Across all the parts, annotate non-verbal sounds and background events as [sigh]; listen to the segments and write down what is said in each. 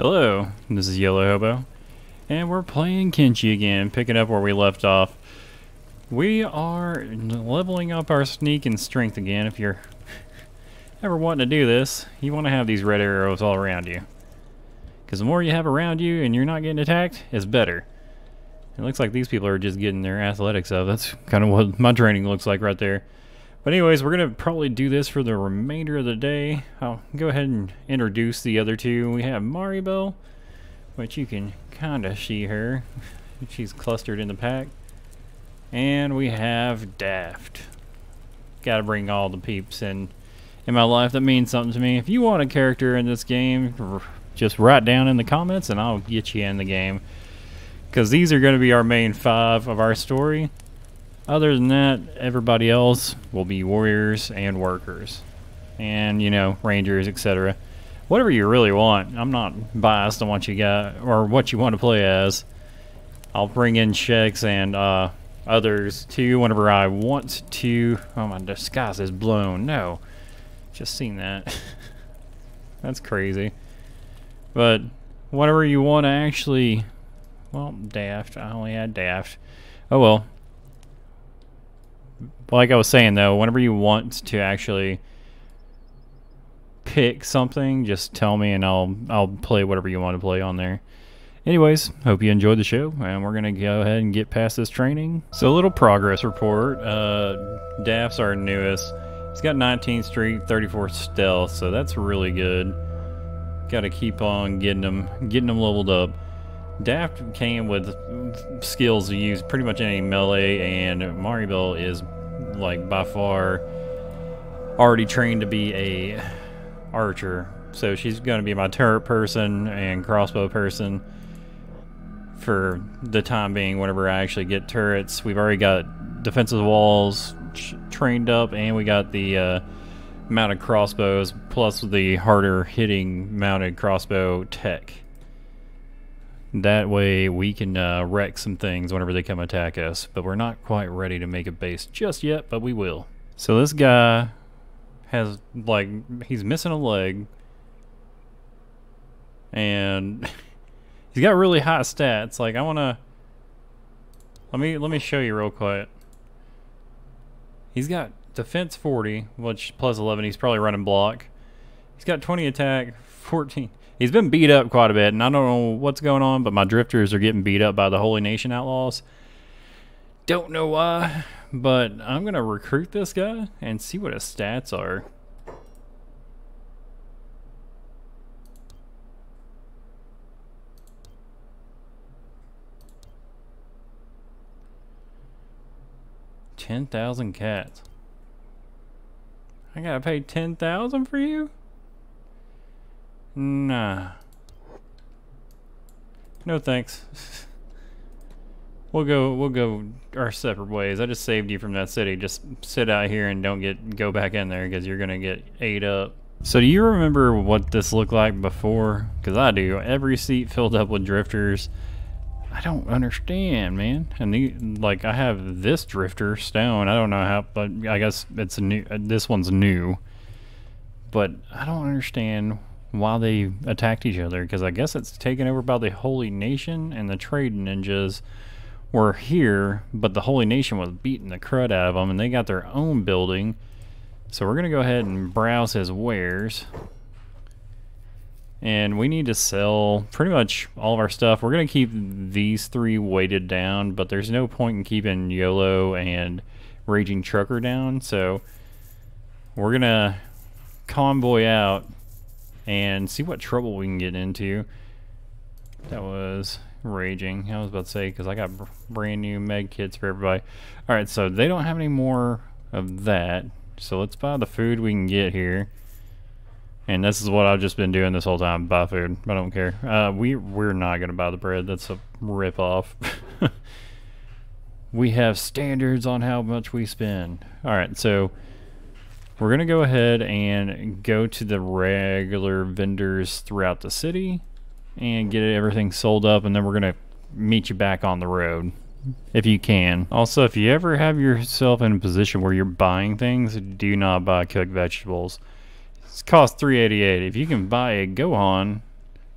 Hello, this is Yolo Hobo, and we're playing Kenshi again, picking up where we left off. We are leveling up our sneak and strength again. If you're ever wanting to do this, you want to have these red arrows all around you. Because the more you have around you and you're not getting attacked, it's better. It looks like these people are just getting their athletics up. That's kind of what my training looks like right there. But anyways, we're going to probably do this for the remainder of the day. I'll go ahead and introduce the other two. We have Maribel, which you can kind of see her. [laughs] She's clustered in the pack. And we have Daft. Got to bring all the peeps in in my life that means something to me. If you want a character in this game, just write down in the comments and I'll get you in the game. Because these are going to be our main five of our story. Other than that, everybody else will be warriors and workers. And, you know, rangers, etc. Whatever you really want. I'm not biased on what you got or what you want to play as. I'll bring in Sheks and uh, others too whenever I want to. Oh, my disguise is blown. No. Just seen that. [laughs] That's crazy. But whatever you want to actually... Well, Daft. I only had Daft. Oh well like I was saying though, whenever you want to actually pick something, just tell me and I'll I'll play whatever you want to play on there. Anyways, hope you enjoyed the show, and we're gonna go ahead and get past this training. So a little progress report. Uh, Daft's our newest. He's got 19th Street, 34th Stealth, so that's really good. Got to keep on getting them, getting them leveled up. Daft came with skills to use pretty much any melee, and Maribel is like by far already trained to be a archer. So she's going to be my turret person and crossbow person for the time being whenever I actually get turrets. We've already got defensive walls trained up and we got the uh, mounted crossbows plus the harder hitting mounted crossbow tech. That way we can uh, wreck some things whenever they come attack us. But we're not quite ready to make a base just yet, but we will. So this guy has, like, he's missing a leg. And [laughs] he's got really high stats. Like, I want to... Let me, let me show you real quick. He's got defense 40, which plus 11. He's probably running block. He's got 20 attack, 14 he's been beat up quite a bit, and I don't know what's going on, but my drifters are getting beat up by the Holy Nation Outlaws. Don't know why, but I'm gonna recruit this guy and see what his stats are. Ten thousand cats. I gotta pay ten thousand for you? Nah. No thanks. we'll go we'll go our separate ways. I just saved you from that city. Just sit out here and don't get go back in there because you're gonna get ate up. So do you remember what this looked like before? Because I do. Every seat filled up with drifters. I don't understand, man. And the, like, I have this drifter stone. I don't know how, but I guess it's a new. This one's new. But I don't understand while they attacked each other because I guess it's taken over by the Holy Nation and the Trade Ninjas were here, but the Holy Nation was beating the crud out of them and they got their own building. So we're going to go ahead and browse his wares. And we need to sell pretty much all of our stuff. We're going to keep these three weighted down, but there's no point in keeping YOLO and Raging Trucker down. So we're going to convoy out and see what trouble we can get into. That was raging. I was about to say, because I got brand new med kits for everybody. Alright, so they don't have any more of that. So let's buy the food we can get here. And this is what I've just been doing this whole time, buy food. I don't care. Uh, we, we're not going to buy the bread. That's a rip-off. [laughs] we have standards on how much we spend. Alright, so we're going to go ahead and go to the regular vendors throughout the city and get everything sold up and then we're going to meet you back on the road if you can. Also, if you ever have yourself in a position where you're buying things, do not buy cooked vegetables. It costs 388. If you can buy a Gohan,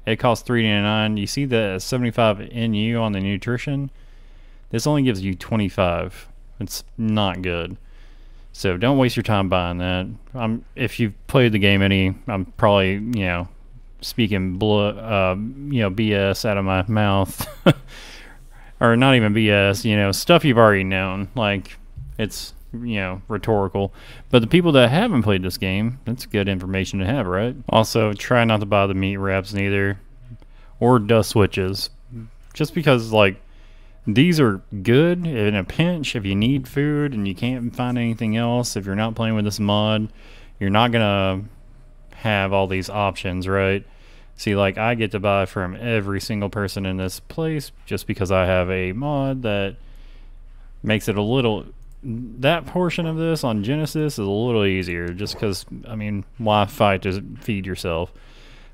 It costs three ninety nine. You see the seventy five NU on the nutrition. This only gives you twenty five. It's not good. So don't waste your time buying that. I'm if you've played the game any, I'm probably you know speaking uh, you know BS out of my mouth, [laughs] or not even BS. You know stuff you've already known. Like it's you know rhetorical. But the people that haven't played this game, that's good information to have, right? Also, try not to buy the meat wraps neither, or dustwiches, just because like these are good in a pinch if you need food and you can't find anything else. If you're not playing with this mod, you're not gonna have all these options, right? See, like I get to buy from every single person in this place just because I have a mod that makes it a little. That portion of this on Genesis is a little easier just because, I mean, why fight to feed yourself?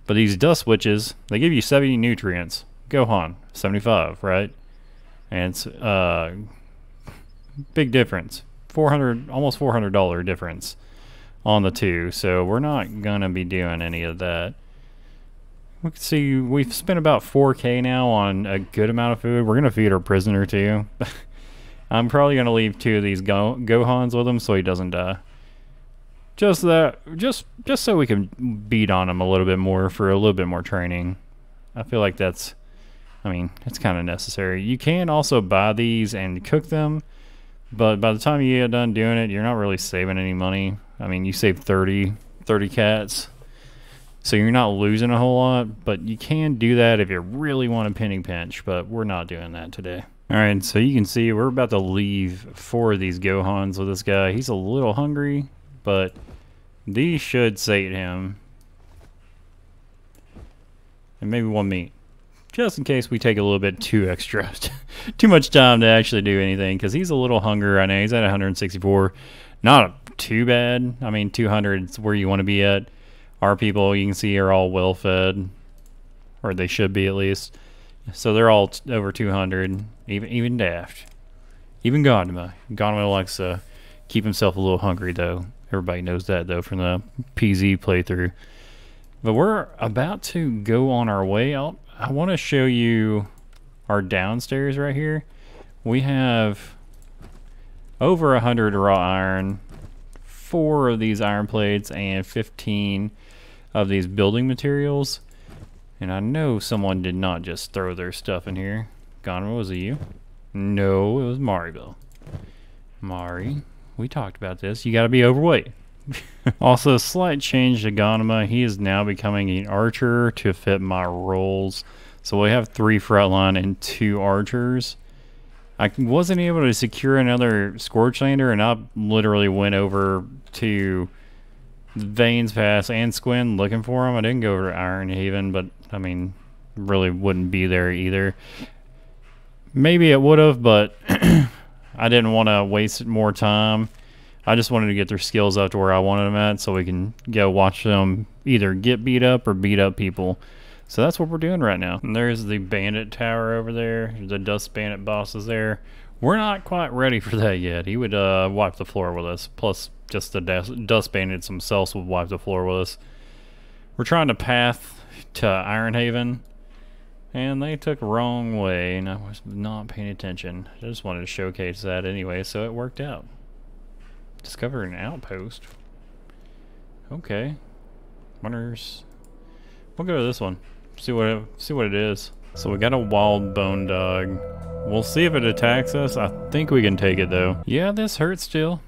But these dustwiches, they give you 70 nutrients. Gohan, 75, right? And it's uh big difference. 400 almost $400 difference on the two. So we're not gonna be doing any of that. We can see we've spent about 4k now on a good amount of food. We're gonna feed our prisoner too. [laughs] I'm probably gonna leave two of these go gohans with him so he doesn't die. Just that just just so we can beat on him a little bit more for a little bit more training. I feel like that's I mean, it's kind of necessary. You can also buy these and cook them, but by the time you get done doing it, you're not really saving any money. I mean, you save 30, 30 cats, so you're not losing a whole lot, but you can do that if you really want a penny pinch, but we're not doing that today. All right, so you can see we're about to leave four of these Gohans with this guy. He's a little hungry, but these should sate him. And maybe one meat just in case we take a little bit too extra, [laughs] too much time to actually do anything, because he's a little hungry right now. He's at 164. Not too bad. I mean, 200 is where you want to be at. Our people, you can see, are all well fed, or they should be at least. So they're all over 200, even even Daft. Even Ganema. Ganema likes to keep himself a little hungry, though. Everybody knows that, though, from the PZ playthrough. But we're about to go on our way out I want to show you our downstairs right here. We have over a hundred raw iron, four of these iron plates, and 15 of these building materials. And I know someone did not just throw their stuff in here. Gonra, was it you? No, it was Maribel. Mari, we talked about this. You gotta be overweight. [laughs] also, a slight change to Ganema. He is now becoming an archer to fit my roles. So we have three frontline and two archers. I wasn't able to secure another Scorchlander, and I literally went over to Vanes Pass and Squin looking for him. I didn't go over to Iron Haven, but I mean, really wouldn't be there either. Maybe it would have, but [clears throat] I didn't want to waste more time. I just wanted to get their skills up to where I wanted them at so we can go watch them either get beat up or beat up people. So that's what we're doing right now. And there's the bandit tower over there. The dust bandit boss is there. We're not quite ready for that yet. He would uh, wipe the floor with us. Plus, just the dust bandits themselves would wipe the floor with us. We're trying to path to Ironhaven. And they took wrong way, and I was not paying attention. I just wanted to showcase that anyway, so it worked out. Discover an outpost. Okay. Wonders. We'll go to this one. See what it, see what it is. So we got a wild bone dog. We'll see if it attacks us. I think we can take it though. Yeah, this hurts still.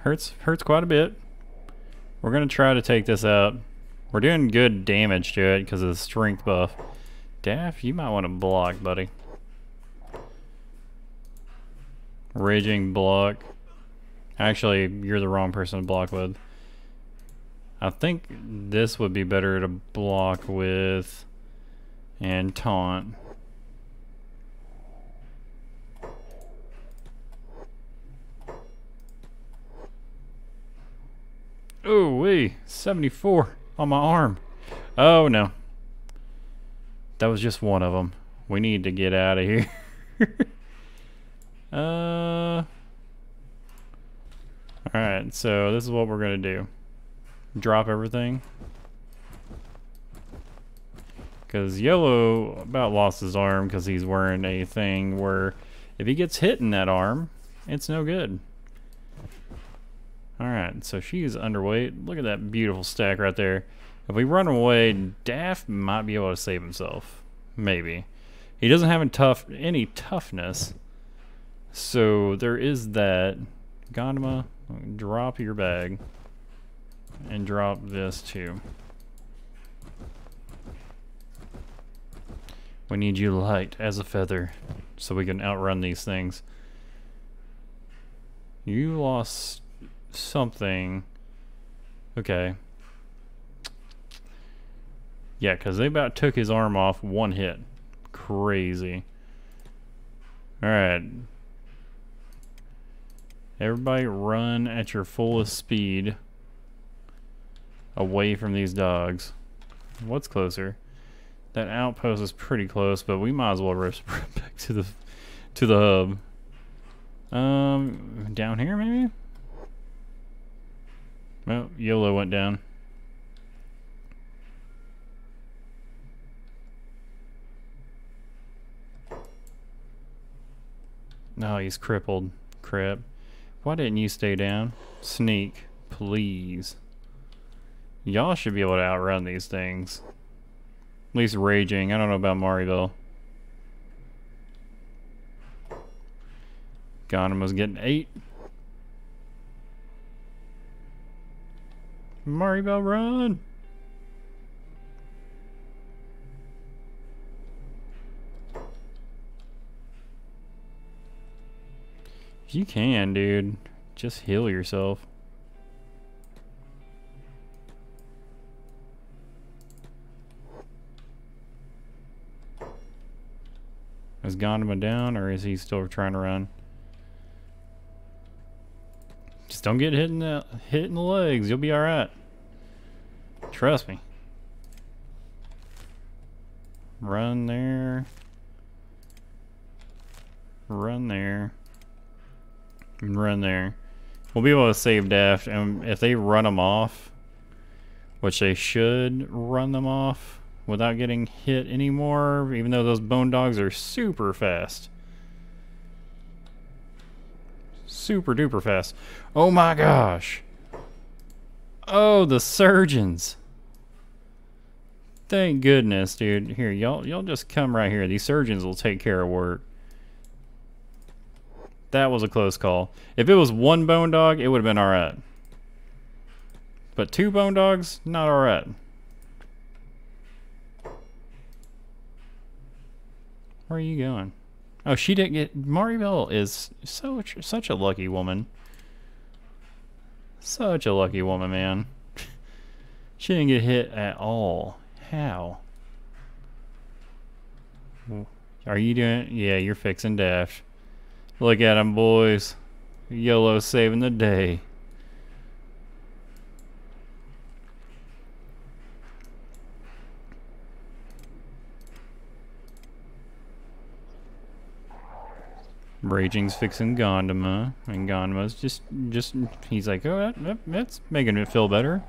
Hurts hurts quite a bit. We're gonna try to take this out. We're doing good damage to it because of the strength buff. Daft, you might want to block, buddy. Raging block. Actually, you're the wrong person to block with. I think this would be better to block with and taunt. Oh, wee, 74 on my arm. Oh, no. That was just one of them. We need to get out of here. [laughs] uh... Alright, so this is what we're going to do. Drop everything. Because YOLO about lost his arm because he's wearing a thing where if he gets hit in that arm, it's no good. Alright, so she's underweight. Look at that beautiful stack right there. If we run away, Daft might be able to save himself. Maybe. He doesn't have tough, any toughness. So there is that. Gondama, drop your bag. And drop this too. We need you light as a feather so we can outrun these things. You lost something. Okay. Yeah, because they about took his arm off one hit. Crazy. Alright. Everybody run at your fullest speed away from these dogs. What's closer? That outpost is pretty close, but we might as well rush [laughs] back to the to the hub. Um, down here maybe? Well, YOLO went down. No, oh, he's crippled. Crap. Why didn't you stay down? Sneak, please. Y'all should be able to outrun these things. At least raging. I don't know about Maribel. Ghanem was getting eight. Maribel, run! You can, dude. Just heal yourself. Has Gondama down, or is he still trying to run? Just don't get hit in the hit in the legs. You'll be all right. Trust me. Run there. Run there. Run there. We'll be able to save Daft, and if they run them off, which they should run them off, without getting hit anymore, even though those bone dogs are super fast. Super duper fast. Oh my gosh. Oh, the surgeons. Thank goodness, dude. Here, y'all y'all just come right here. These surgeons will take care of work. That was a close call. If it was one bone dog, it would have been alright. But two bone dogs, not alright. Where are you going? Oh, she didn't get... Maribel is so such a lucky woman. Such a lucky woman, man. [laughs] she didn't get hit at all. How? Are you doing... Yeah, you're fixing Dash. Look at him, boys. YOLO saving the day. Raging's fixing Gondama, and Gondama's just, just, he's like, oh, that, that, that's making it feel better.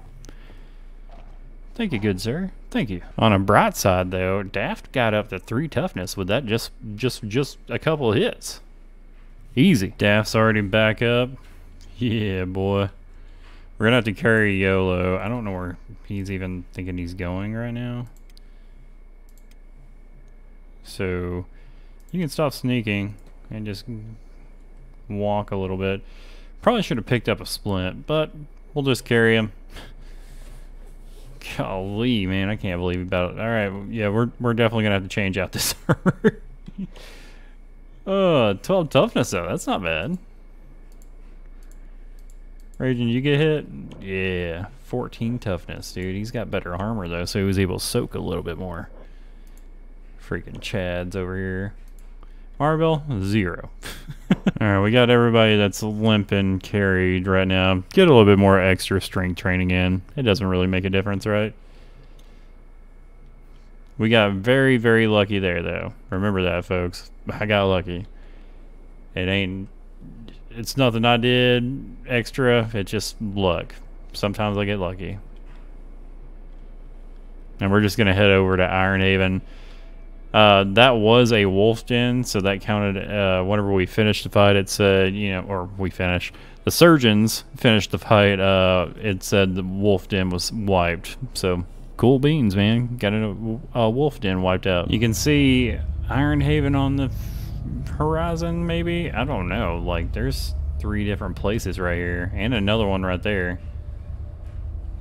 Thank you, good sir. Thank you. On a bright side, though, Daft got up to three toughness with that just, just, just a couple hits. Easy. Daft's already back up. Yeah, boy. We're gonna have to carry YOLO. I don't know where he's even thinking he's going right now. So, you can stop sneaking and just walk a little bit. Probably should have picked up a splint, but we'll just carry him. [laughs] Golly, man, I can't believe about it. All right, yeah, we're we're definitely gonna have to change out this. [laughs] uh, 12 toughness though. That's not bad. Raging, you get hit? Yeah, 14 toughness, dude. He's got better armor though, so he was able to soak a little bit more. Freaking Chads over here. Marvel, zero. [laughs] Alright, we got everybody that's limping carried right now. Get a little bit more extra strength training in. It doesn't really make a difference, right? We got very, very lucky there, though. Remember that, folks. [laughs] I got lucky. It ain't... It's nothing I did extra. It's just luck. Sometimes I get lucky. And we're just to head over to Ironhaven. Uh, that was a wolf den, so that counted. Uh, whenever we finished the fight, it said, you know, or we finished. The surgeons finished the fight. Uh, it said the wolf den was wiped. So cool beans, man. Got a, a wolf den wiped out. You can see Ironhaven on the horizon, maybe. I don't know. Like, there's three different places right here, and another one right there.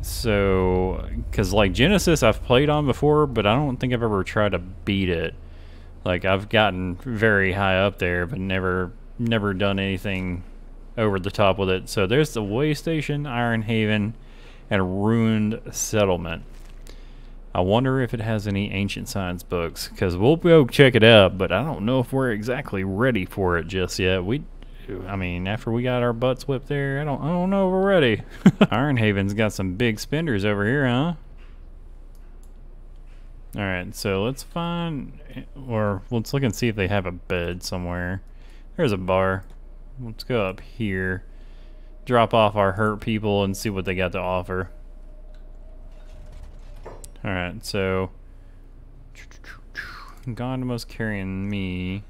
So, because like Genesis I've played on before, but I don't think I've ever tried to beat it. Like I've gotten very high up there, but never never done anything over the top with it. So there's the way station, Iron Haven, and Ruined Settlement. I wonder if it has any ancient science books, because we'll go check it out, but I don't know if we're exactly ready for it just yet. We I mean, after we got our butts whipped there, I don't, I don't know if we're ready. [laughs] Ironhaven's got some big spenders over here, huh? All right, so let's find, or let's look and see if they have a bed somewhere. There's a bar. Let's go up here, drop off our hurt people, and see what they got to offer. All right, so Gondoma's carrying me.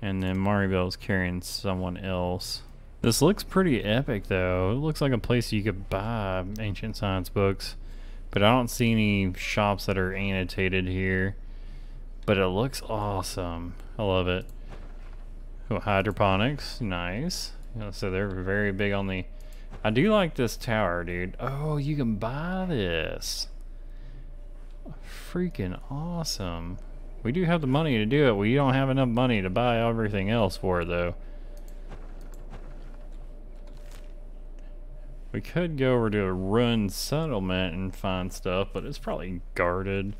And then Maribel's carrying someone else. This looks pretty epic though. It looks like a place you could buy ancient science books. But I don't see any shops that are annotated here. But it looks awesome. I love it. Oh, hydroponics. Nice. So they're very big on the... I do like this tower, dude. Oh, you can buy this. Freaking awesome. We do have the money to do it. We don't have enough money to buy everything else for it, though. We could go over to a run settlement and find stuff, but it's probably guarded.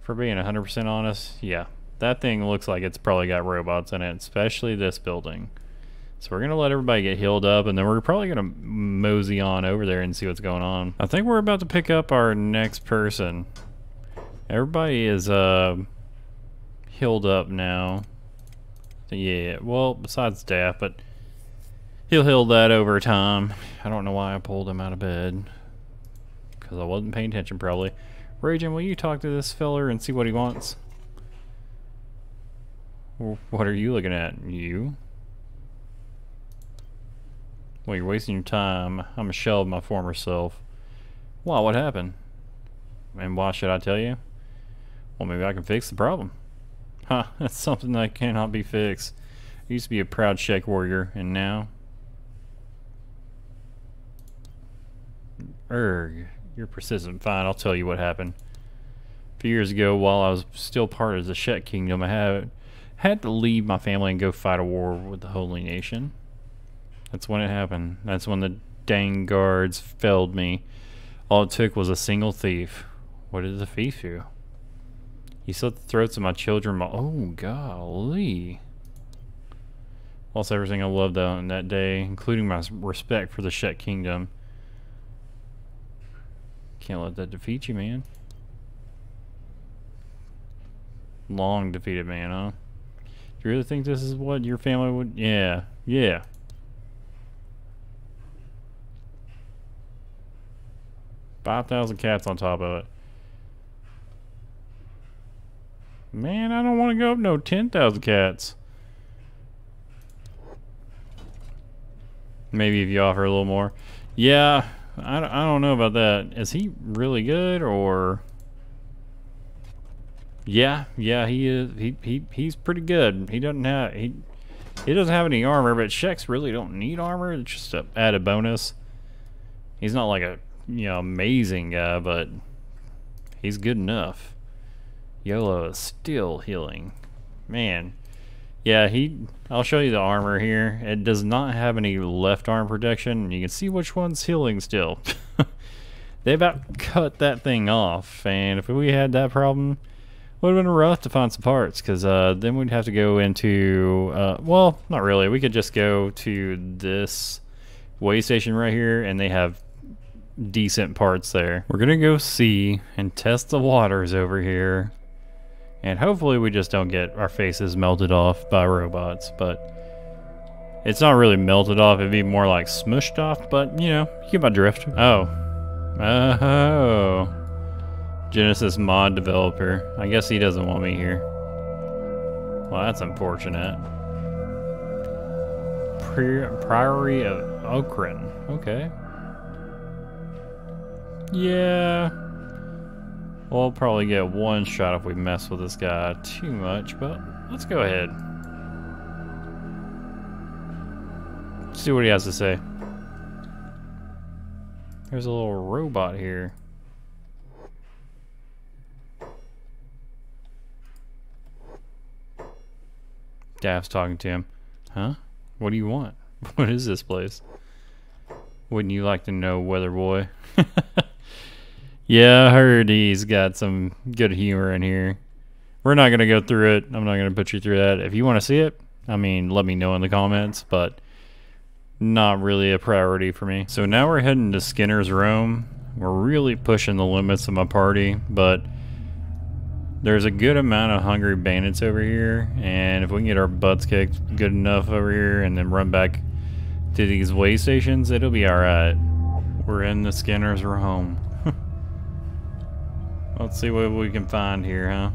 For being 100% honest, yeah. That thing looks like it's probably got robots in it, especially this building. So we're going to let everybody get healed up, and then we're probably going to mosey on over there and see what's going on. I think we're about to pick up our next person. Everybody is uh, healed up now. Yeah, well, besides Daft, but he'll heal that over time. I don't know why I pulled him out of bed. Because I wasn't paying attention, probably. Raging, will you talk to this feller and see what he wants? What are you looking at? You? Well, you're wasting your time. I'm a shell of my former self. Wow, what happened? And why should I tell you? Well, maybe I can fix the problem. Huh, [laughs] that's something that cannot be fixed. I used to be a proud Shek warrior, and now... Erg, you're persistent. Fine, I'll tell you what happened. A few years ago, while I was still part of the Shek Kingdom, I had, had to leave my family and go fight a war with the Holy Nation. That's when it happened. That's when the dang guards felled me. All it took was a single thief. What did the thief do? He slit the throats of my children. My, oh, golly. Lost everything I loved on that day, including my respect for the Shek Kingdom. Can't let that defeat you, man. Long defeated man, huh? Do you really think this is what your family would... Yeah, yeah. Five thousand cats on top of it. Man, I don't want to go up no 10,000 cats. Maybe if you offer a little more. Yeah, I, I don't know about that. Is he really good or... Yeah, yeah, he is. He, he he's pretty good. He doesn't have he he doesn't have any armor, but Sheks really don't need armor. It's just a added bonus. He's not like a you know amazing guy, but he's good enough. YOLO is still healing. Man. Yeah, he. I'll show you the armor here. It does not have any left arm protection. You can see which one's healing still. [laughs] they about cut that thing off, and if we had that problem, would have been rough to find some parts, because uh, then we'd have to go into, uh, well, not really. We could just go to this way station right here, and they have decent parts there. We're gonna go see and test the waters over here. And hopefully we just don't get our faces melted off by robots, but it's not really melted off, it'd be more like smushed off, but you know, you get my drift. Oh. Oh. Genesis mod developer. I guess he doesn't want me here. Well, that's unfortunate. Pri Priory of Okran. Okay. Yeah. We'll probably get one shot if we mess with this guy too much, but let's go ahead. See what he has to say. There's a little robot here. Daft's talking to him. Huh? What do you want? [laughs] What is this place? Wouldn't you like to know, weather boy? [laughs] yeah, I heard he's got some good humor in here. We're not going to go through it. I'm not going to put you through that. If you want to see it, I mean, let me know in the comments, but not really a priority for me. So now we're heading to Skinner's Roam. We're really pushing the limits of my party, but there's a good amount of hungry bandits over here, and if we can get our butts kicked good enough over here and then run back to these way stations, it'll be alright. We're in the Skinner's Roam. Let's see what we can find here, huh?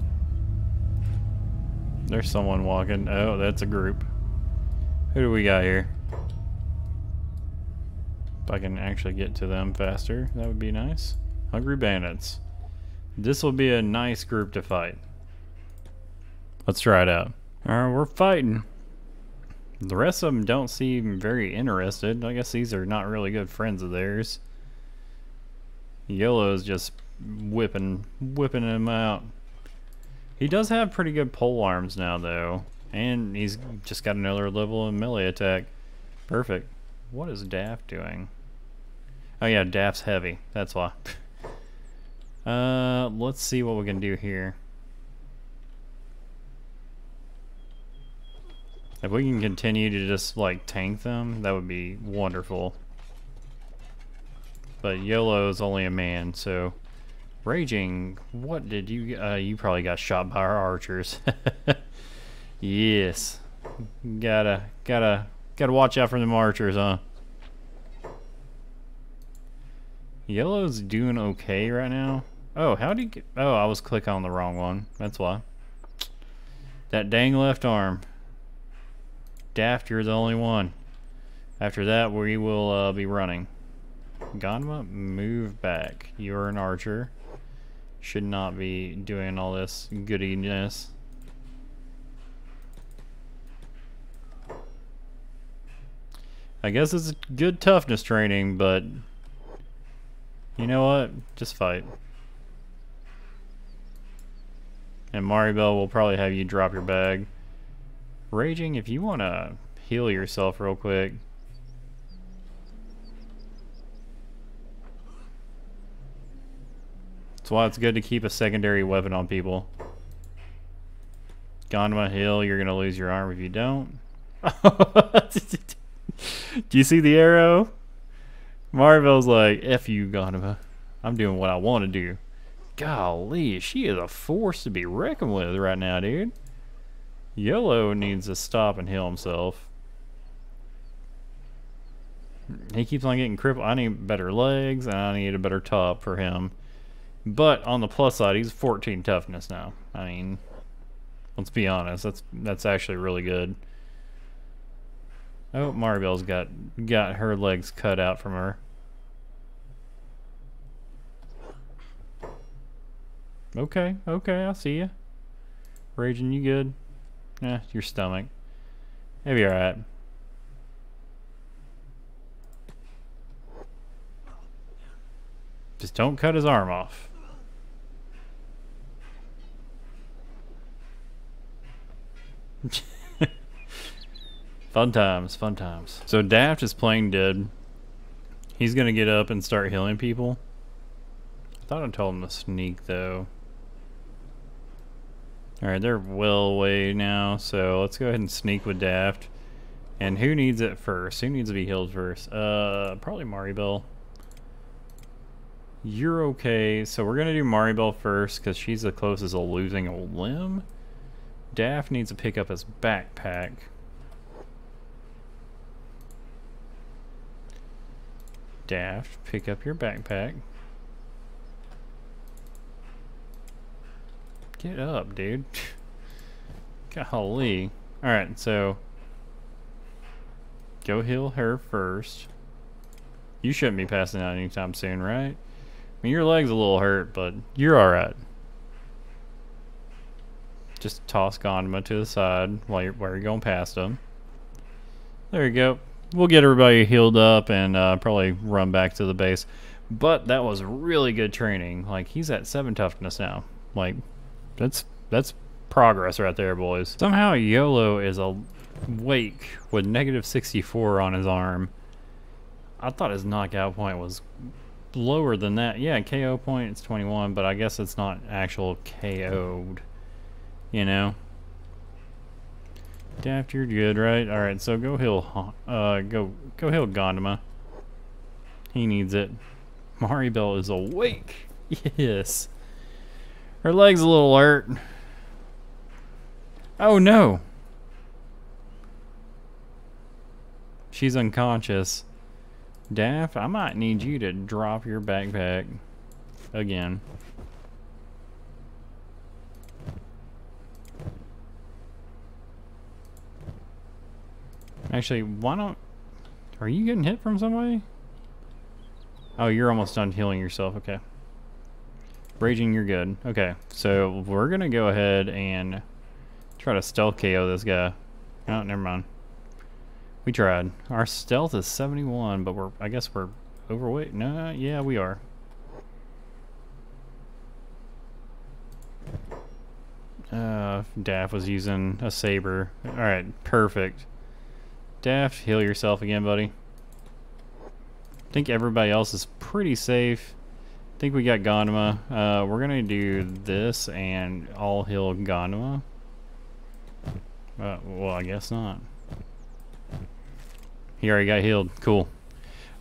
There's someone walking. Oh, that's a group. Who do we got here? If I can actually get to them faster, that would be nice. Hungry Bandits. This will be a nice group to fight. Let's try it out. Alright, we're fighting. The rest of them don't seem very interested. I guess these are not really good friends of theirs. YOLO's just whipping whipping him out. He does have pretty good pole arms now though. And he's just got another level of melee attack. Perfect. What is Daft doing? Oh yeah, Daft's heavy. That's why. [laughs] Uh, let's see what we can do here. If we can continue to just, like, tank them, that would be wonderful. But YOLO is only a man, so... Raging, what did you... Uh, you probably got shot by our archers. [laughs] yes. Gotta, gotta, gotta watch out for them archers, huh? YOLO's doing okay right now. Oh, how did you get... Oh, I was clicking on the wrong one. That's why. That dang left arm. Daft, you're the only one. After that, we will uh, be running. Ganma, move back. You're an archer. Should not be doing all this goodiness. I guess it's good toughness training, but you know what? Just fight. And Maribel will probably have you drop your bag. Raging, if you want to heal yourself real quick. That's why it's good to keep a secondary weapon on people. Ganma Hill, you're going to lose your arm if you don't. [laughs] Do you see the arrow? Marvel's like, F you, Ganma. I'm doing what I want to do. Golly, she is a force to be reckoned with right now, dude. YOLO needs to stop and heal himself. He keeps on getting crippled. I need better legs, and I need a better top for him. But on the plus side, he's 14 toughness now. I mean, let's be honest. That's that's actually really good. Oh, Maribel's got got her legs cut out from her. Okay, okay, I see you. Raging, you good? Yeah, your stomach. Maybe alright. Just don't cut his arm off. [laughs] fun times, fun times. So Daft is playing dead. He's gonna get up and start healing people. I thought I told him to sneak though. Alright, they're well away now, so let's go ahead and sneak with Daft. And who needs it first? Who needs to be healed first? Uh, probably Maribel. You're okay, so we're gonna do Maribel first, because she's the closest to losing a limb. Daft needs to pick up his backpack. Daft, pick up your backpack. Get up, dude. [laughs] Golly. Alright, so... Go heal her first. You shouldn't be passing out anytime soon, right? I mean, your leg's a little hurt, but you're alright. Just toss Gondama to the side while you're, while you're going past them. There you go. We'll get everybody healed up and uh, probably run back to the base. But that was really good training. Like, he's at 7 toughness now. Like, that's that's progress right there, boys. Somehow YOLO is awake with negative 64 on his arm. I thought his knockout point was lower than that. Yeah, KO point it's 21, but I guess it's not actual KO'd. You know? Daft, you're good, right? Alright, so go heal, uh, go, go heal Gondama. He needs it. Maribel is awake. [laughs] Yes. Her leg's a little hurt. Oh no! She's unconscious. Daft, I might need you to drop your backpack again. Actually, why don't... Are you getting hit from somebody? Oh, you're almost done healing yourself. Okay. Raging, you're good. Okay, so we're going to go ahead and try to stealth KO this guy. Oh, never mind. We tried. Our stealth is 71, but we're, I guess we're overweight. No, yeah, we are. Uh, Daft was using a saber. Alright, perfect. Daft, heal yourself again, buddy. I think everybody else is pretty safe. I think we got Gondama. Uh, we're going to do this and all heal Gondama. Uh, well, I guess not. He already got healed. Cool.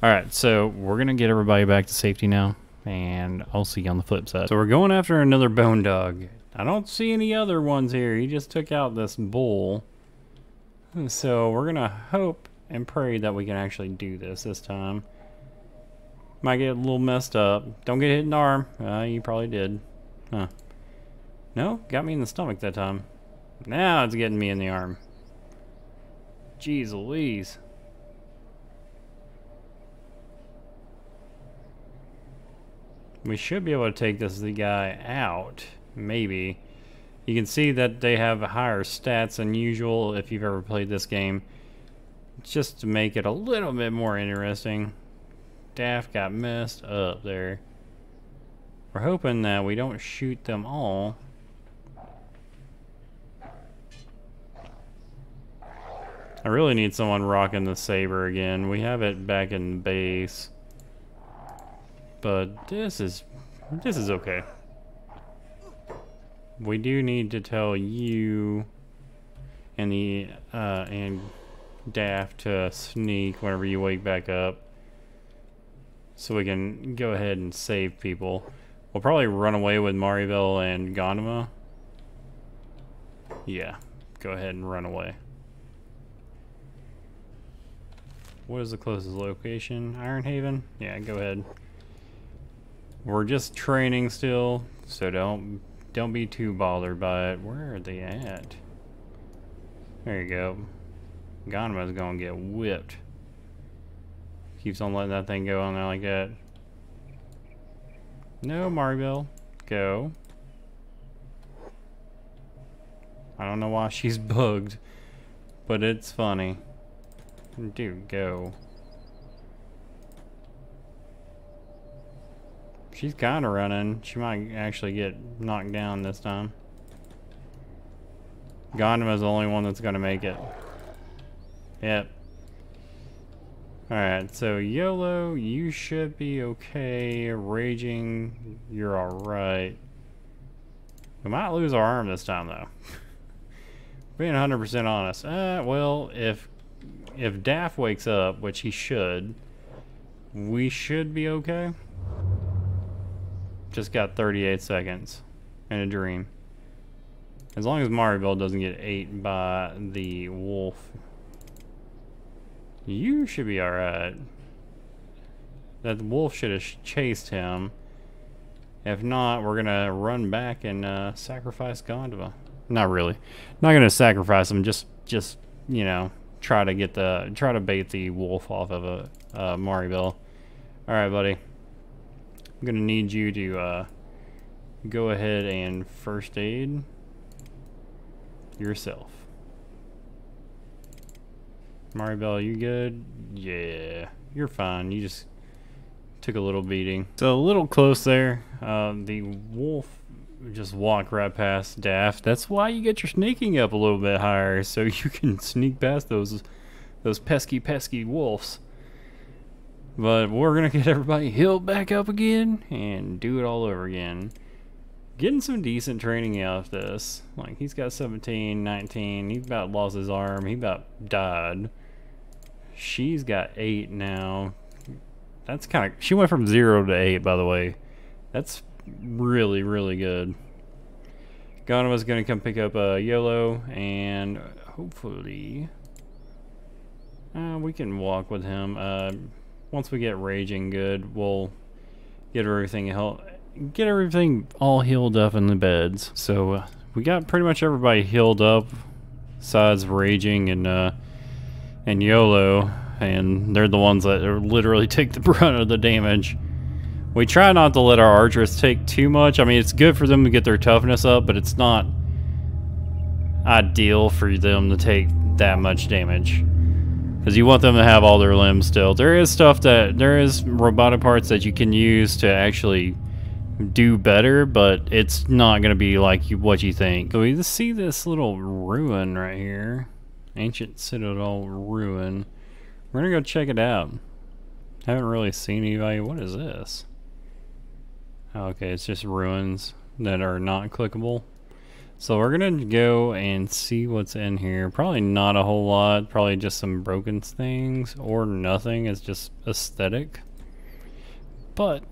Alright, so we're going to get everybody back to safety now. And I'll see you on the flip side. So we're going after another bone dog. I don't see any other ones here. He just took out this bull. So we're to hope and pray that we can actually do this this time. Might get a little messed up. Don't get hit in the arm. Uh, you probably did. Huh. No, got me in the stomach that time. Now it's getting me in the arm. Jeez Louise. We should be able to take this guy out. Maybe. You can see that they have higher stats than usual if you've ever played this game. Just to make it a little bit more interesting. Daft got messed up there. We're hoping that we don't shoot them all. I really need someone rocking the saber again. We have it back in base. But this is this is okay. We do need to tell you and the uh, and Daft to sneak whenever you wake back up. So we can go ahead and save people. We'll probably run away with Maribel and Gondama. Yeah, go ahead and run away. What is the closest location? Ironhaven? Yeah, go ahead. We're just training still, so don't don't be too bothered by it. Where are they at? There you go. Gondama's gonna get whipped. Keeps on letting that thing go on there like that. No, Maribel. Go. I don't know why she's [laughs] bugged, but it's funny. Dude, go. She's kind of running. She might actually get knocked down this time. Gondama's the only one that's going to make it. Yep. Alright, so YOLO, you should be okay. Raging, you're alright. We might lose our arm this time, though. [laughs] Being 100% honest. Uh, well, if if Daft wakes up, which he should, we should be okay. Just got 38 seconds in a dream. As long as Maribel doesn't get ate by the wolf, you should be alright. That wolf should have chased him. If not, we're gonna run back and uh, sacrifice Gondova. Not really. Not gonna sacrifice him. Just, just you know, try to get the try to bait the wolf off of a uh, Maribel. All right, buddy. I'm gonna need you to uh, go ahead and first aid yourself. Maribel, you good? Yeah, you're fine. You just took a little beating. So a little close there. Uh, the wolf just walked right past Daft. That's why you get your sneaking up a little bit higher, [laughs] so you can sneak past those those pesky, pesky wolves. But we're gonna get everybody healed back up again and do it all over again. Getting some decent training out of this. Like he's got 17, 19. He about lost his arm. He about died. She's got eight now. That's kind of. She went from zero to eight, by the way. That's really, really good. Gonova's gonna come pick up a uh, YOLO, and hopefully, uh, we can walk with him. Uh, once we get raging good, we'll get everything help, get everything all healed up in the beds. So uh, we got pretty much everybody healed up, besides raging and uh, and YOLO, and they're the ones that literally [laughs] take the brunt of the damage. We try not to let our archers take too much. I mean, it's good for them to get their toughness up, but it's not ideal for them to take that much damage. Because you want them to have all their limbs still. There is stuff that, there is robotic parts that you can use to actually do better, but it's not going to be like you, what you think. So we see this little ruin right here. Ancient Citadel ruin. We're gonna go check it out. Haven't really seen anybody. What is this? Okay, it's just ruins that are not clickable. So we're gonna go and see what's in here. Probably not a whole lot. Probably just some broken things or nothing. It's just aesthetic. But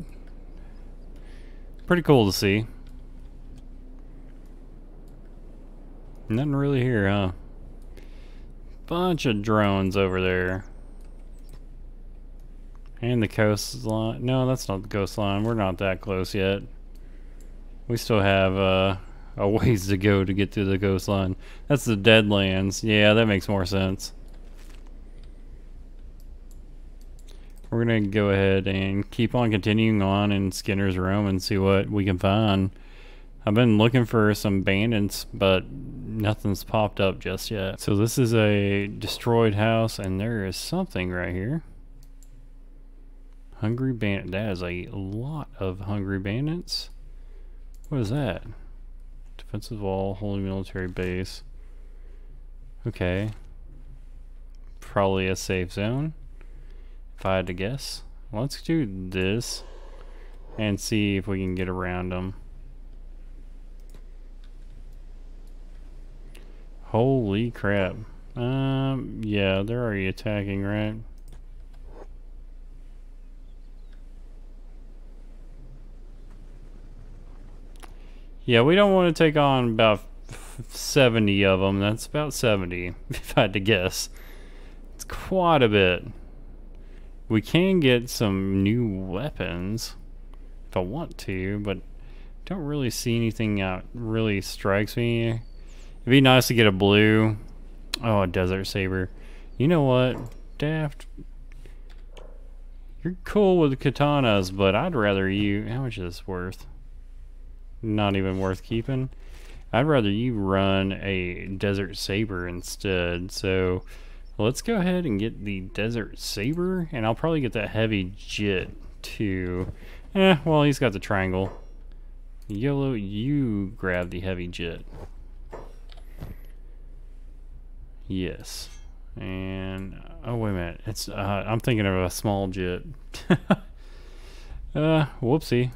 pretty cool to see. Nothing really here, huh? Bunch of drones over there. And the coastline. No, that's not the coastline. We're not that close yet. We still have uh, a ways to go to get to the coastline. That's the Deadlands. Yeah, that makes more sense. We're going to go ahead and keep on continuing on in Skinner's Roam and see what we can find. I've been looking for some bandits, but nothing's popped up just yet. So this is a destroyed house, and there is something right here. Hungry bandit. That is a lot of hungry bandits. What is that? Defensive wall, holy military base. Okay. Probably a safe zone. If I had to guess. Let's do this. And see if we can get around them. Holy crap. Um, yeah, they're already attacking, right? Yeah, we don't want to take on about 70 of them. That's about 70, [laughs] if I had to guess. It's quite a bit. We can get some new weapons if I want to, but don't really see anything that really strikes me. It'd be nice to get a blue. Oh, a desert saber. You know what, Daft? You're cool with katanas, but I'd rather you... How much is this worth? Not even worth keeping. I'd rather you run a Desert Saber instead. So let's go ahead and get the Desert Saber, and I'll probably get that Heavy Jit too. Eh, well, he's got the triangle. YOLO, you grab the Heavy Jit. Yes. And, oh, wait a minute. It's, uh, I'm thinking of a small jet. [laughs] uh, whoopsie.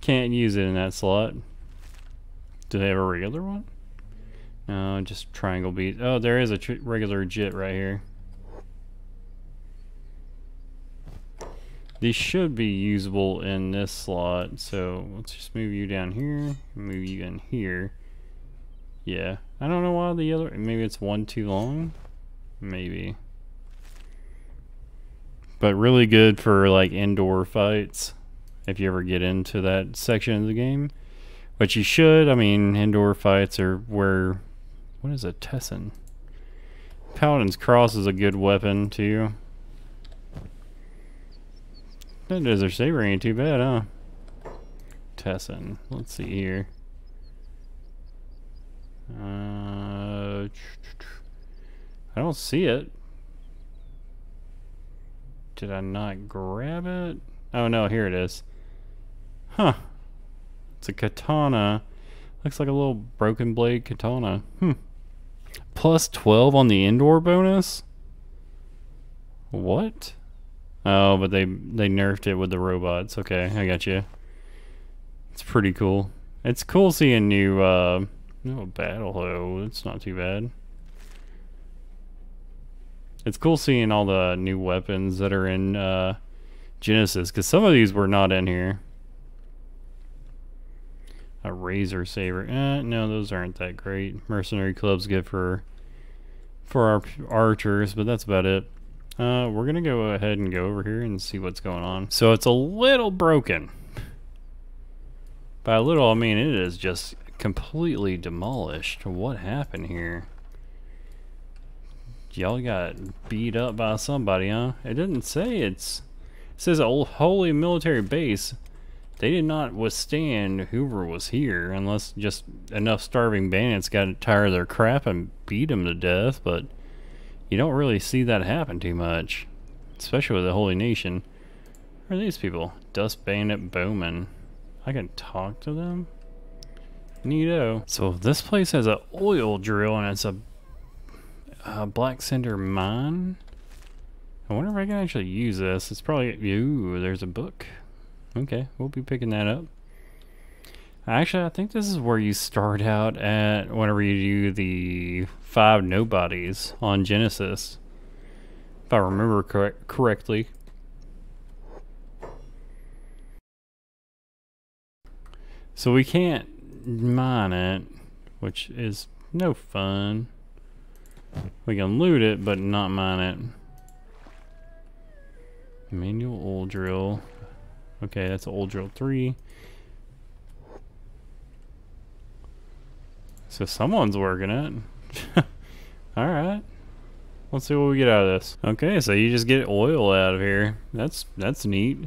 Can't use it in that slot. Do they have a regular one? No, just triangle beat. Oh, there is a regular JIT right here. These should be usable in this slot, so let's just move you down here, move you in here. Yeah, I don't know why the other, maybe it's one too long? Maybe. But really good for like indoor fights if you ever get into that section of the game. But you should. I mean, indoor fights are where. What is a Tessin? Paladin's Cross is a good weapon, too. That desert saber ain't too bad, huh? Tessin. Let's see here. Uh, I don't see it. Did I not grab it? Oh no, here it is. Huh. It's a katana. Looks like a little broken blade katana. Hmm. Plus 12 on the indoor bonus? What? Oh, but they they nerfed it with the robots. Okay, I got you. It's pretty cool. It's cool seeing new uh no battle hoe. It's not too bad. It's cool seeing all the new weapons that are in uh, Genesis, because some of these were not in here. A razor saber. Eh, no, those aren't that great. Mercenary club's good for for our archers, but that's about it. Uh, we're gonna go ahead and go over here and see what's going on. So it's a little broken. By a little, I mean it is just completely demolished. What happened here? Y'all got beat up by somebody, huh? It didn't say it's... It says a holy military base. They did not withstand Hoover was here, unless just enough starving bandits got tired of their crap and beat them to death, but you don't really see that happen too much. Especially with the Holy Nation. Who are these people? Dust Bandit Bowman. I can talk to them? Neato. So this place has an oil drill and it's a, a black cinder mine. I wonder if I can actually use this. It's probably, ooh, there's a book. Okay, we'll be picking that up. Actually, I think this is where you start out at whenever you do the five nobodies on Genesis. If I remember cor correctly. So we can't mine it, which is no fun. We can loot it, but not mine it. Manual oil drill. Okay, that's old drill 3. So someone's working it. [laughs] Alright. Let's see what we get out of this. Okay, so you just get oil out of here. That's that's neat.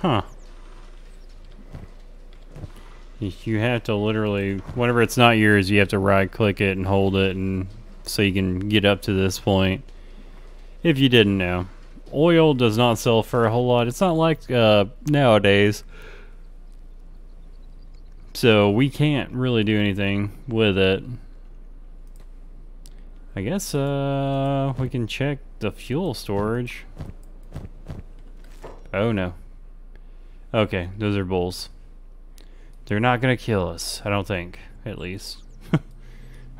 Huh. You have to literally, whenever it's not yours, you have to right click it and hold it and so you can get up to this point. If you didn't know. Oil does not sell for a whole lot. It's not like uh, nowadays. So we can't really do anything with it. I guess uh, we can check the fuel storage. Oh no. Okay, those are bulls. They're not gonna kill us, I don't think, at least. [laughs]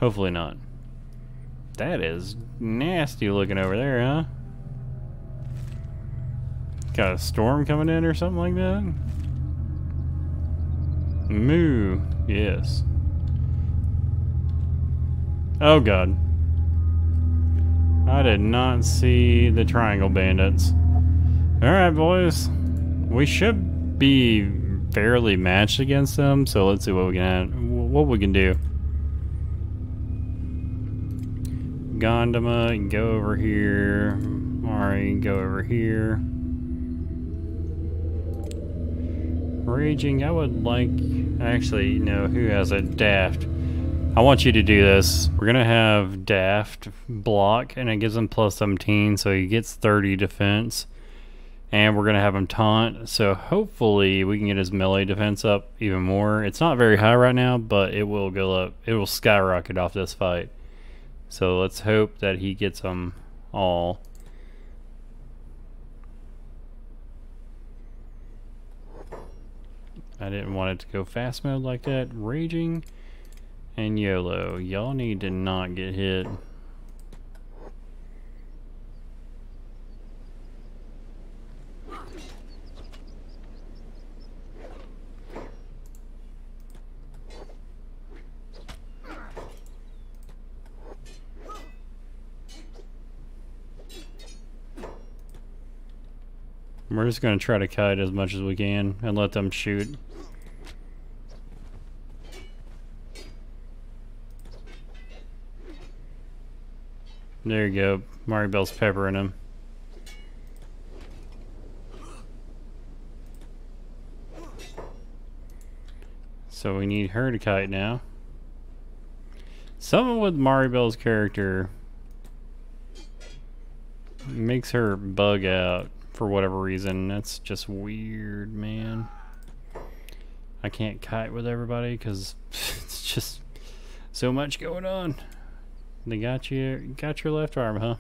Hopefully not. That is nasty looking over there, huh? Got a storm coming in or something like that? Moo, yes. Oh god. I did not see the triangle bandits. Alright boys. We should be fairly matched against them, so let's see what we can what we can do. Gondama, you can go over here. Mari, you can go over here. Raging, I would like... Actually, no, who has a Daft? I want you to do this. We're going to have Daft block, and it gives him plus 17, so he gets 30 defense and we're going to have him taunt. So hopefully we can get his melee defense up even more. It's not very high right now, but it will go up. It will skyrocket off this fight. So let's hope that he gets them all. I didn't want it to go fast mode like that. Raging and YOLO. Y'all need to not get hit. We're just going to try to kite as much as we can and let them shoot. There you go. Maribel's peppering him. So we need her to kite now. Something with Maribel's character makes her bug out for whatever reason. That's just weird, man. I can't kite with everybody because [laughs] it's just so much going on. They got you, got your left arm, huh?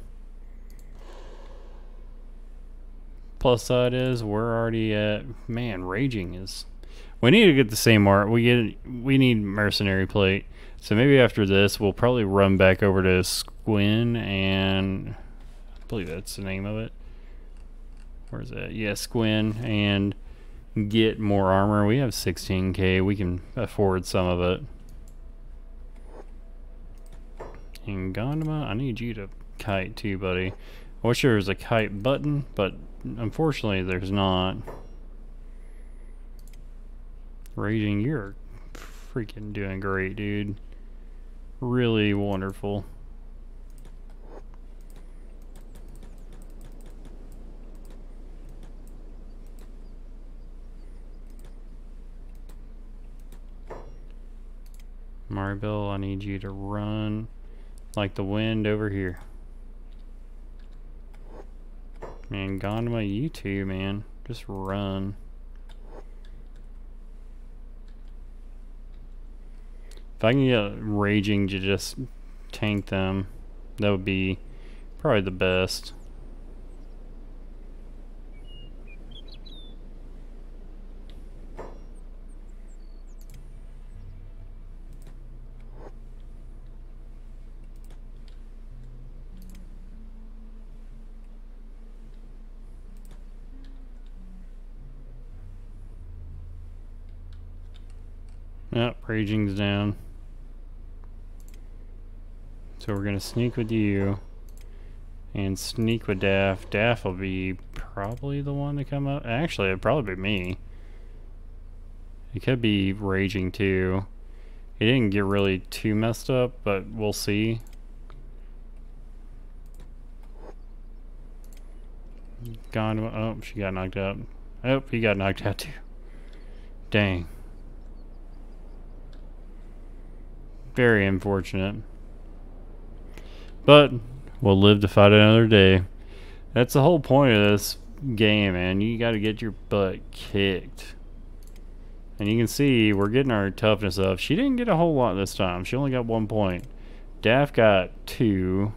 Plus side is we're already at man. Raging is. We need to get the same art. We get we need mercenary plate. So maybe after this, we'll probably run back over to Squin and I believe that's the name of it. Where's that? Yeah, Squin and get more armor. We have 16k. We can afford some of it. And Gondama, I need you to kite too, buddy. I wish there was a kite button, but unfortunately there's not. Raging, you're freaking doing great, dude. Really wonderful. Maribel, I need you to run like the wind over here. Man, Gondama, you too, man. Just run. If I can get Raging to just tank them, that would be probably the best. Yep, Raging's down. So we're gonna sneak with you. And sneak with Daft. Daft will be probably the one to come up. Actually, it'd probably be me. It could be Raging too. He didn't get really too messed up, but we'll see. Gone. Oh, she got knocked out. Oh, he got knocked out too. Dang. Very unfortunate. But we'll live to fight another day. That's the whole point of this game, man. You got to get your butt kicked. And you can see we're getting our toughness up. She didn't get a whole lot this time. She only got one point. Daft got two.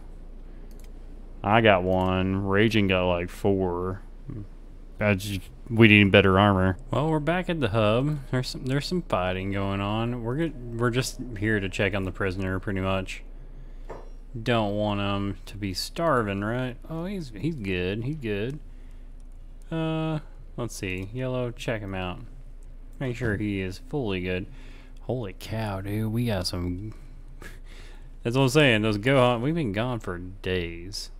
I got one. Raging got like four. Just, we need better armor. Well, we're back at the hub. There's some there's some fighting going on. We're good. We're just here to check on the prisoner, pretty much. Don't want him to be starving, right? Oh, he's he's good. He's good. Uh, let's see. YOLO, check him out. Make sure he is fully good. Holy cow, dude. We got some... [laughs] That's what I'm saying. Those Gohan... We've been gone for days.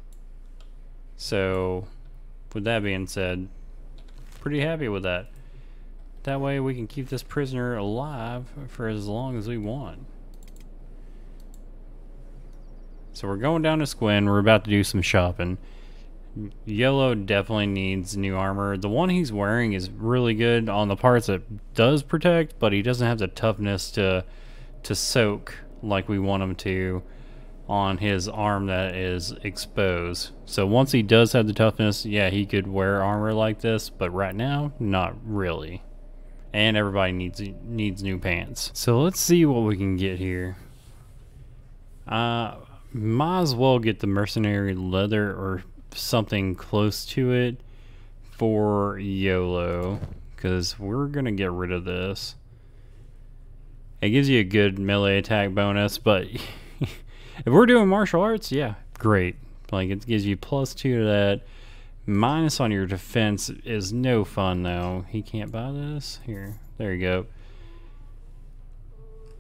So, with that being said, pretty happy with that. That way we can keep this prisoner alive for as long as we want. So we're going down to Squin. We're about to do some shopping. YOLO definitely needs new armor. The one he's wearing is really good on the parts that does protect, but he doesn't have the toughness to to soak like we want him to on his arm that is exposed. So once he does have the toughness, yeah, he could wear armor like this, but right now, not really. And everybody needs needs new pants. So let's see what we can get here. Uh, might as well get the mercenary leather or something close to it for YOLO because we're gonna get rid of this. It gives you a good melee attack bonus, but [laughs] if we're doing martial arts, yeah, great. Like it gives you plus two to that. Minus on your defense is no fun though. He can't buy this. Here, there you go.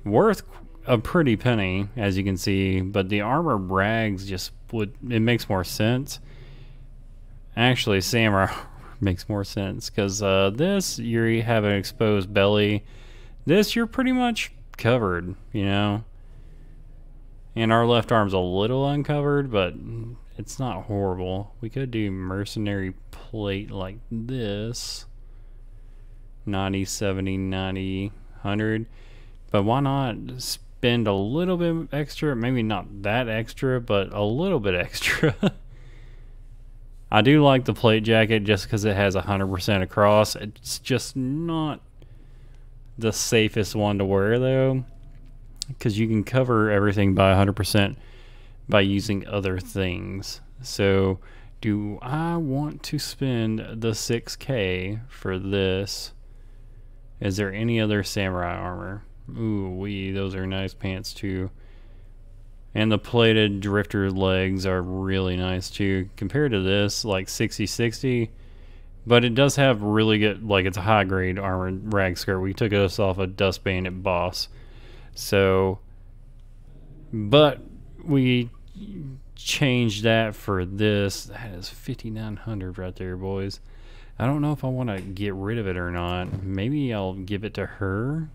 Worth a pretty penny, as you can see, but the armor brags just would, it makes more sense. Actually, samurai [laughs] makes more sense because uh, this you have an exposed belly. This you're pretty much covered, you know. And our left arm's a little uncovered, but it's not horrible. We could do mercenary plate like this. 90, 70, 90, 100. But why not spend a little bit extra? Maybe not that extra, but a little bit [laughs] extra. I do like the plate jacket just because it has 100% across. It's just not the safest one to wear though because you can cover everything by 100% by using other things. So, do I want to spend the 6k for this? Is there any other samurai armor? Ooh, wee, those are nice pants too. And the plated drifter legs are really nice too. Compared to this, like 60-60, but it does have really good, like it's a high grade armored rag skirt. We took this off a Dust Bandit Boss. So, but we changed that for this. That is 5900 right there, boys. I don't know if I want to get rid of it or not. Maybe I'll give it to her.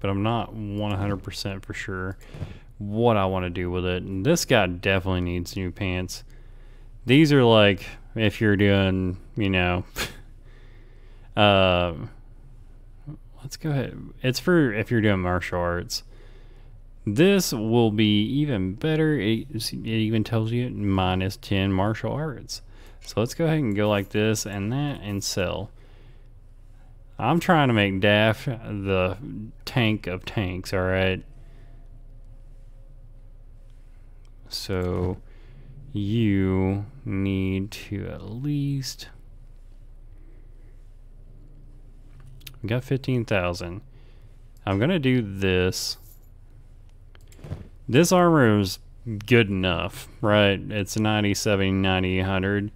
But I'm not 100% for sure what I want to do with it. And this guy definitely needs new pants. These are like if you're doing, you know, [laughs] uh, let's go ahead. It's for if you're doing martial arts. This will be even better. It, it even tells you minus 10 martial arts. So let's go ahead and go like this and that and sell. I'm trying to make Daft the tank of tanks, alright? So you need to at least We got 15,000. I'm going to do this. This armor is good enough, right? It's 90, 70, 90, 100.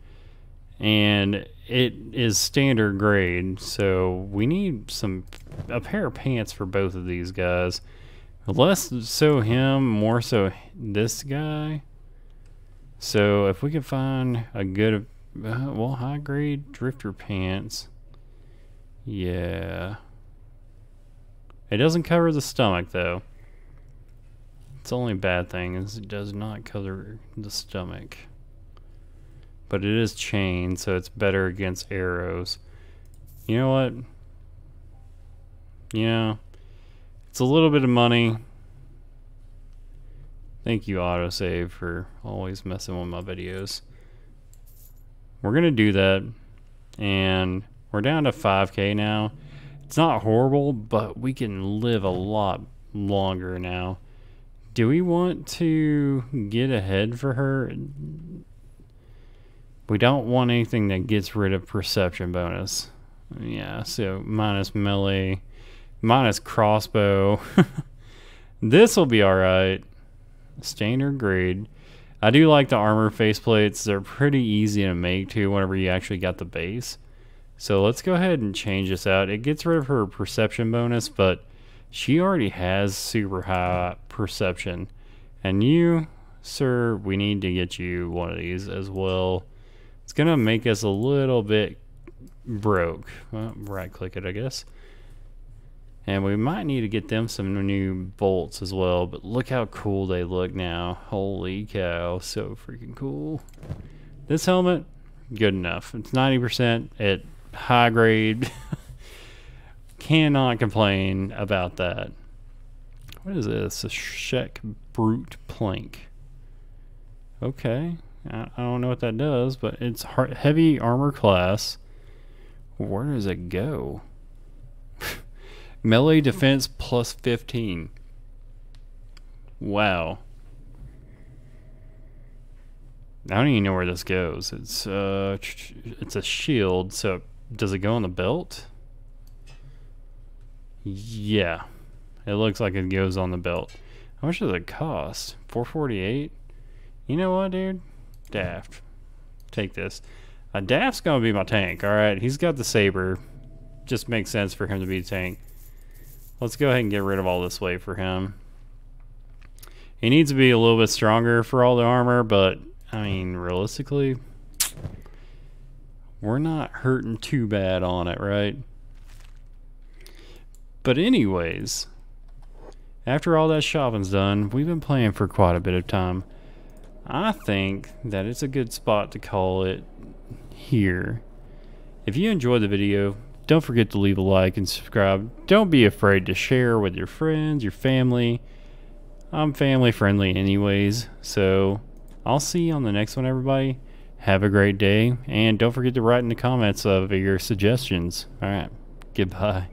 And it is standard grade, so we need some a pair of pants for both of these guys. Less so him, more so this guy. So if we could find a good, uh, well, high grade drifter pants. Yeah. It doesn't cover the stomach, though. It's only bad thing is it does not cover the stomach. But it is chained, so it's better against arrows. You know what? Yeah. It's a little bit of money. Thank you, autosave, for always messing with my videos. We're going to do that. And we're down to 5k now. It's not horrible, but we can live a lot longer now. Do we want to get ahead for her? We don't want anything that gets rid of perception bonus. Yeah, so minus melee, minus crossbow. [laughs] this will be alright. Standard grade. I do like the armor faceplates. They're pretty easy to make too whenever you actually got the base. So let's go ahead and change this out. It gets rid of her perception bonus, but she already has super high perception. And you, sir, we need to get you one of these as well. It's going to make us a little bit broke. Well, right click it, I guess. And we might need to get them some new bolts as well. But look how cool they look now. Holy cow. So freaking cool. This helmet, good enough. It's 90%. It high grade. [laughs] Cannot complain about that. What is this? A Shek Brute Plank. Okay. I, I don't know what that does, but it's heavy armor class. Where does it go? [laughs] Melee defense plus 15. Wow. I don't even know where this goes. It's uh, it's a shield, so does it go on the belt? Yeah. It looks like it goes on the belt. How much does it cost? 448 You know what, dude? Daft. Take this. Uh, Daft's going to be my tank, alright? He's got the saber. Just makes sense for him to be a tank. Let's go ahead and get rid of all this weight for him. He needs to be a little bit stronger for all the armor, but, I mean, realistically, we're not hurting too bad on it, right? But anyways, after all that shopping's done, we've been playing for quite a bit of time. I think that it's a good spot to call it here. If you enjoyed the video, don't forget to leave a like and subscribe. Don't be afraid to share with your friends, your family. I'm family friendly anyways, so I'll see you on the next one, everybody. Have a great day, and don't forget to write in the comments of your suggestions. Alright, goodbye.